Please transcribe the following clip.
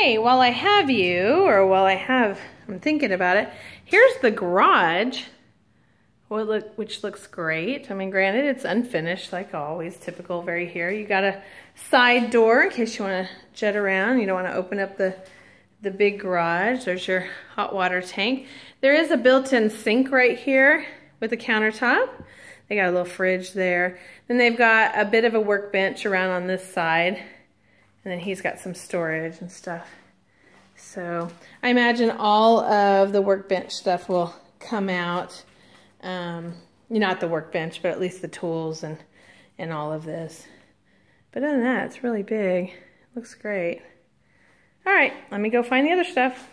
Hey, while I have you, or while I have, I'm thinking about it, here's the garage, which looks great. I mean, granted, it's unfinished, like always, typical very here. You got a side door in case you want to jet around. You don't want to open up the, the big garage. There's your hot water tank. There is a built-in sink right here with a countertop. They got a little fridge there. Then they've got a bit of a workbench around on this side. And then he's got some storage and stuff. So I imagine all of the workbench stuff will come out. Um, not the workbench, but at least the tools and, and all of this. But other than that, it's really big. Looks great. All right, let me go find the other stuff.